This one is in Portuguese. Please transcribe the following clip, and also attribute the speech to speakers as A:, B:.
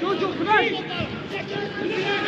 A: Çocuk, bırak!